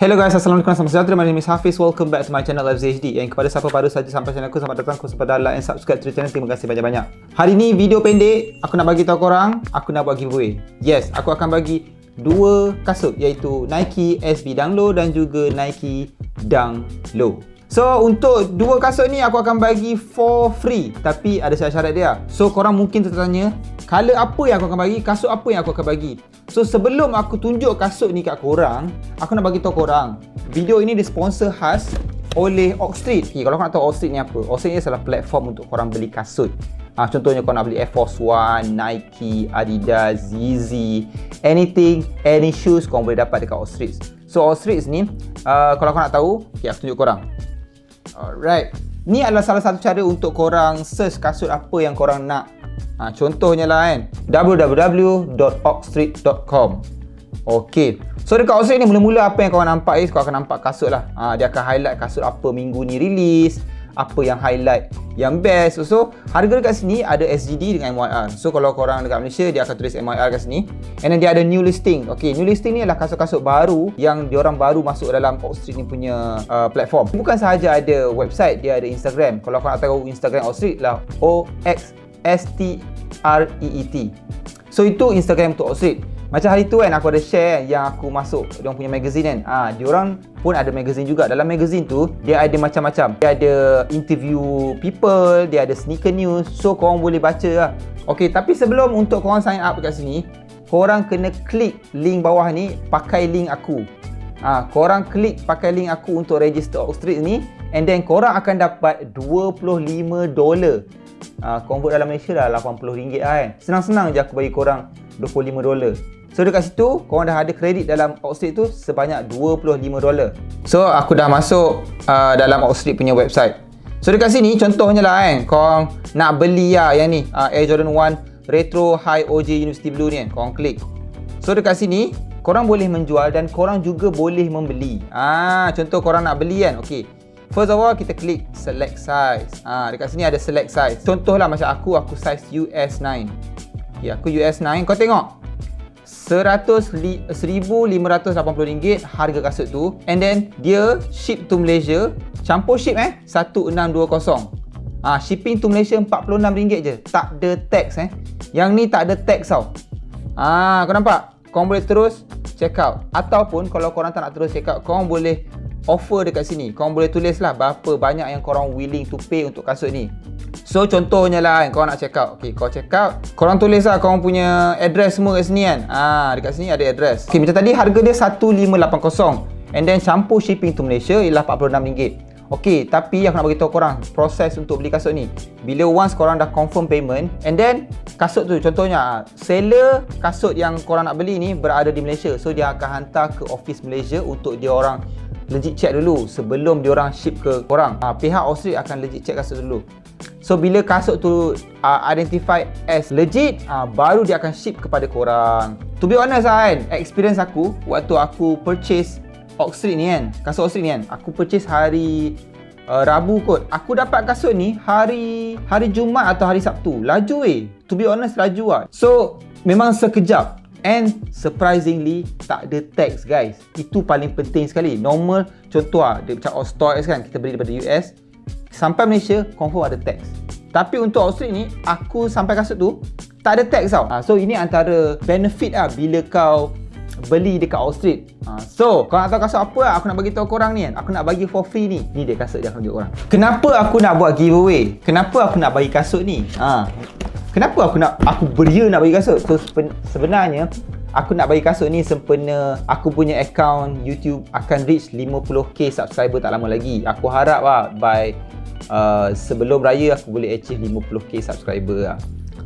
Hello guys, Assalamualaikum Selamat sejahtera My name is Hafiz. Welcome back to my channel FZHD Yang kepada siapa baru saja sampai channel aku Selamat datang. Kau sempat like and subscribe to the channel. Terima kasih banyak-banyak. Hari ni video pendek. Aku nak bagi tahu korang Aku nak buat giveaway. Yes, aku akan bagi Dua kasut Iaitu Nike SB Dunk Low Dan juga Nike Dunk Low So untuk dua kasut ni aku akan bagi for free. Tapi ada syarat-syarat dia. So korang mungkin tertanya Color apa yang aku akan bagi? Kasut apa yang aku akan bagi? So sebelum aku tunjuk kasut ni kat korang Aku nak bagi tahu korang. Video ini disponsor khas oleh Oxstreet. Okay, Kalau korang nak tahu Oxstreet ni apa Oxstreet ni adalah platform untuk korang beli kasut. Ha, Contohnya korang nak beli Air Force One, Nike, Adidas, Yeezy Anything, any shoes korang boleh dapat dekat Oxstreet. So Oxstreet ni uh, Kalau korang nak tahu okay, Aku tunjuk korang Alright. Ni adalah salah satu cara untuk korang search kasut apa yang korang nak. Ha, contohnya lah kan. www.oxstreet.com Okay. So dekat Oxstreet ni mula-mula apa yang korang nampak is, korang akan nampak kasut lah. Ha, dia akan highlight kasut apa minggu ni release apa yang highlight yang best. So harga dekat sini ada SGD dengan MYR so kalau korang dekat Malaysia dia akan tulis MYR kat sini. And then dia ada new listing. Ok new listing ni adalah kasut-kasut baru yang diorang baru masuk dalam Oxstreet ni punya uh, platform. Bukan sahaja ada website dia ada Instagram. Kalau korang nak tahu Instagram Oxstreet lah O-X-S-T-R-E-E-T so itu Instagram untuk Oxstreet macam hari tu kan aku ada share yang aku masuk dia punya magazine kan. Ah, ha, orang pun ada magazine juga. Dalam magazine tu dia ada macam-macam. Dia ada interview people, dia ada sneaker news. So korang boleh baca lah. Okay, tapi sebelum untuk korang sign up dekat sini, korang kena klik link bawah ni pakai link aku. Ah, ha, korang klik pakai link aku untuk register Oxstreet ni and then korang akan dapat 25 dolar. Ah, convert dalam Malaysia dah 80 ringgit lah kan. Senang-senang je aku bagi korang 25 dolar. So dekat situ korang dah ada kredit dalam Oxstreet tu sebanyak 25 dolar. So aku dah masuk uh, dalam Oxstreet punya website. So dekat sini contohnya lah kan korang nak beli lah yang ni uh, Air Jordan 1 Retro High OJ University Blue ni kan korang klik. So dekat sini korang boleh menjual dan korang juga boleh membeli. Ah contoh korang nak beli kan. Okey. First of all kita klik select size. Ah dekat sini ada select size. Contohlah macam aku aku size US 9. Ya, aku US 9. Kau tengok RM1,580 harga kasut tu. And then dia ship to Malaysia. Campur ship eh? 1620 ah ha, shipping to Malaysia RM46 je. Tak ada tax eh? Yang ni tak ada tax tau. Ah ha, kau nampak? Kau boleh terus check out. Ataupun kalau korang tak nak terus check out kau boleh offer dekat sini. Kau boleh tulis lah berapa banyak yang korang willing to pay untuk kasut ni So contohnya lah kan, kau nak check out. Okay, kau check out. Korang tulis lah kau punya address semua kat sini kan? Ah, Dekat sini ada address. Okay, macam tadi harga dia 1580 And then campur shipping to Malaysia ialah RM46 Okay, tapi aku nak beritahu korang Proses untuk beli kasut ni. Bila once korang dah confirm payment And then kasut tu contohnya Seller kasut yang korang nak beli ni berada di Malaysia. So dia akan hantar ke office Malaysia Untuk dia orang legit check dulu Sebelum dia orang ship ke korang. Ha, Pihak Australia akan legit check kasut dulu So bila kasut tu uh, identified as legit, uh, baru dia akan ship kepada korang. To be honest lah kan, experience aku waktu aku purchase Oxstreet ni kan, kasut Oxstreet ni kan, aku purchase hari uh, Rabu kot. Aku dapat kasut ni hari hari Jumaat atau hari Sabtu. Laju eh. To be honest laju lah. So memang sekejap. And surprisingly tak ada tax guys. Itu paling penting sekali. Normal contoh lah, dia macam Ostox kan, kita beli daripada US sampai Malaysia confirm ada tax. Tapi untuk Australia ni aku sampai kasut tu tak ada tax tau. Ha, so ini antara benefit lah bila kau beli dekat Australia. Ha, so kau nak tahu kasut apa lah aku nak bagi tahu korang ni kan. Aku nak bagi for free ni. Ni dia kasut dia aku tunjuk korang. Kenapa aku nak buat giveaway? Kenapa aku nak bagi kasut ni? Ha. Kenapa aku nak aku beria nak bagi kasut? So sebenarnya aku nak bagi kasut ni sempena aku punya account YouTube akan reach 50k subscriber tak lama lagi. Aku harap lah by uh, sebelum raya aku boleh achieve 50k subscriber lah.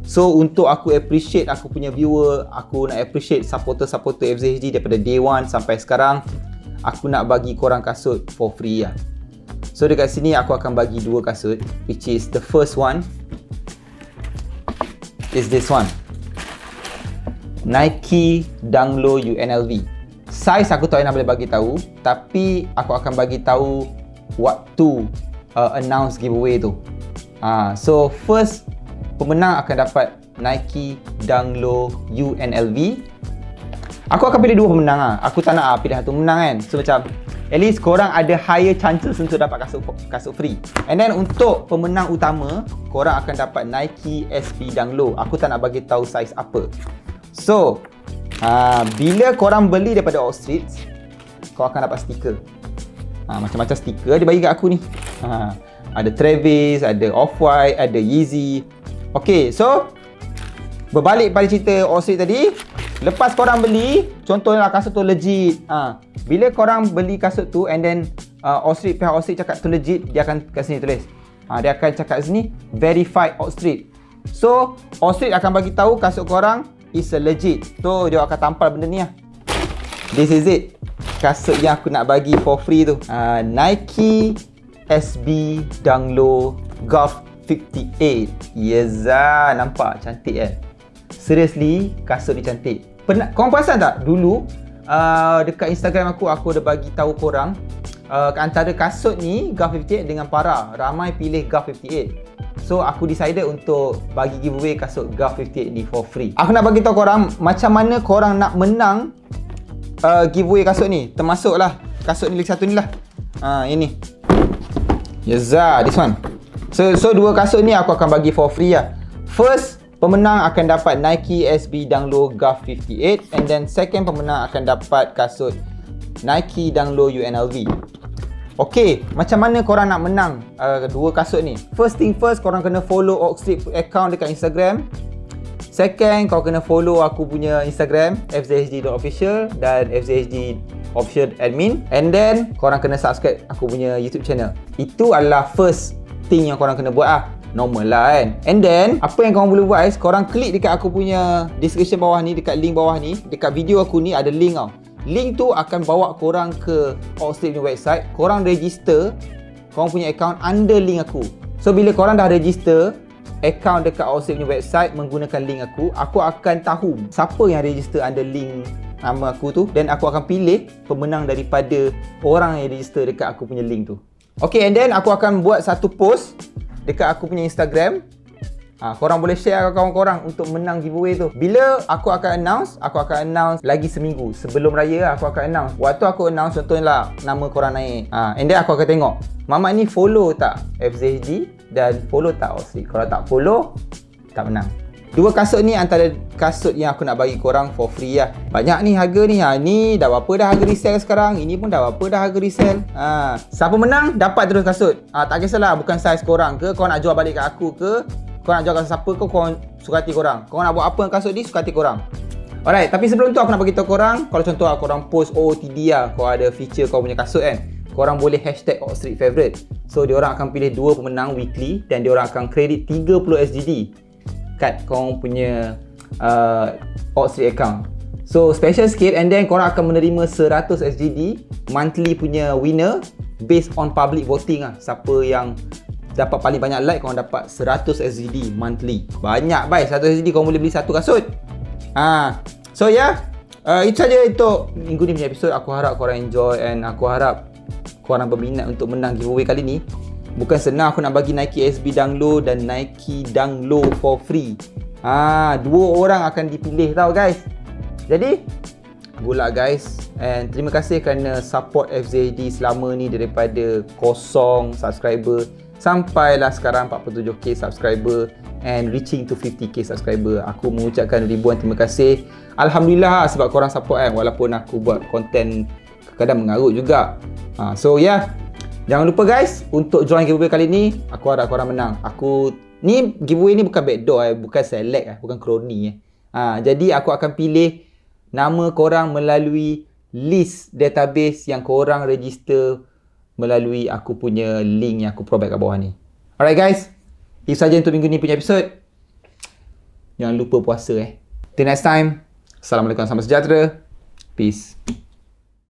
So untuk aku appreciate aku punya viewer, aku nak appreciate supporter-supporter FZHD daripada day one sampai sekarang, aku nak bagi korang kasut for free lah. So dekat sini aku akan bagi dua kasut which is the first one is this one. Nike Danglo UNLV. Size aku tak nak boleh bagi tahu, tapi aku akan bagi tahu waktu uh, announce giveaway tu. Uh, so first pemenang akan dapat Nike Dunk Low UNLV. Aku akan pilih dua pemenang ah. Aku tak nak ah pilih satu menang kan. So macam at least korang ada higher chances untuk dapat kasut kasut free. And then untuk pemenang utama, korang akan dapat Nike SB Dunk Low. Aku tak nak bagi tahu saiz apa. So, ha, bila korang beli daripada Oxstreet, kau akan dapat stiker. Ha, macam-macam stiker dia bagi kat aku ni. Ha, ada Travis, ada Off-White, ada Yeezy. Okay, so berbalik pada cerita Oxstreet tadi, lepas korang beli, contohnya kasut tu legit. Ha, bila korang beli kasut tu and then uh, Oxstreet, pihak Oxstreet cakap tu legit, dia akan kat sini tulis. Ha, dia akan cakap sini, verified Oxstreet. So, Oxstreet akan bagi tahu kasut korang is a legit. So, dia akan tampal benda ni lah. This is it. Kasut yang aku nak bagi for free tu. Uh, Nike SB Danglo Golf 58. Yes ah, nampak cantik kan? Seriously, kasut ni cantik. Pernah kau perasan tak dulu uh, dekat Instagram aku aku ada bagi tahu korang uh, antara kasut ni GAF 58 dengan para ramai pilih GAF 58 so aku decided untuk bagi giveaway kasut GAF 58 ni for free. Aku nak bagi tahu korang macam mana korang nak menang uh, giveaway kasut ni. Termasuklah kasut ni lagi satu ni lah. Uh, ini. Yeza, this one. So, so dua kasut ni aku akan bagi for free lah. First Pemenang akan dapat Nike SB Danglo Gulf 58 and then second pemenang akan dapat kasut Nike Danglo UNLV. Okay, macam mana korang nak menang uh, dua kasut ni? First thing first, korang kena follow Oxtrip account dekat Instagram. Second, kau kena follow aku punya Instagram fzhd.official dan fzhd official admin and then korang kena subscribe aku punya YouTube channel. Itu adalah first thing yang korang kena buat ah normal lah kan and then apa yang korang boleh buat is korang klik dekat aku punya description bawah ni dekat link bawah ni dekat video aku ni ada link tau link tu akan bawa korang ke Oxley punya website. Korang register korang punya account under link aku. So bila korang dah register account dekat Oxley punya website menggunakan link aku aku akan tahu siapa yang register under link nama aku tu dan aku akan pilih pemenang daripada orang yang register dekat aku punya link tu. Okay and then aku akan buat satu post dekat aku punya Instagram. Ha, korang boleh share ke kawan-korang untuk menang giveaway tu. Bila aku akan announce, aku akan announce lagi seminggu. Sebelum raya aku akan announce. Waktu aku announce contohnya lah nama korang naik. Ha, and then aku akan tengok. Mamat ni follow tak FZHD dan follow tak Aussie. Kalau tak follow, tak menang. Dua kasut ni antara kasut yang aku nak bagi korang for free lah. Banyak ni harga ni. Ha, ni dah berapa dah harga resell sekarang. Ini pun dah berapa dah harga resell. Ha, siapa menang, dapat terus kasut. Ha, tak kisahlah bukan saiz korang ke. Kau nak jual balik kat aku ke. Kau nak jual kat siapa ke, kau suka hati korang. Kau nak buat apa dengan kasut ni, suka hati korang. Alright, tapi sebelum tu aku nak bagi tahu korang. Kalau contoh lah, korang post OOTD lah. Kau ada feature kau punya kasut kan. Korang boleh hashtag Oxstreet Favorite. So, diorang akan pilih dua pemenang weekly dan diorang akan kredit 30 SGD kat korang punya uh, Oxtree account. So special sikit and then korang akan menerima 100 SGD monthly punya winner based on public voting lah. Siapa yang dapat paling banyak like korang dapat 100 SGD monthly. Banyak baik 100 SGD korang boleh beli satu kasut. Ha. So ya. Yeah. Uh, itu saja untuk minggu ni punya episod. Aku harap korang enjoy and aku harap korang berminat untuk menang giveaway kali ni. Bukan senang aku nak bagi Nike SB Dunk Low dan Nike Dunk Low for free. Ha, dua orang akan dipilih tau guys. Jadi, good luck guys. And terima kasih kerana support FZD selama ni daripada kosong subscriber sampailah sekarang 47k subscriber and reaching to 50k subscriber. Aku mengucapkan ribuan terima kasih. Alhamdulillah sebab korang support kan walaupun aku buat konten kadang mengarut juga. Ha, so yeah, Jangan lupa guys untuk join giveaway kali ni. Aku harap korang menang. Aku ni giveaway ni bukan backdoor eh, bukan select eh, bukan crony eh. Ha, jadi aku akan pilih nama korang melalui list database yang korang register melalui aku punya link yang aku provide kat bawah ni. Alright guys. Itu saja untuk minggu ni punya episod. Jangan lupa puasa eh. Till next time. Assalamualaikum salam sejahtera. Peace.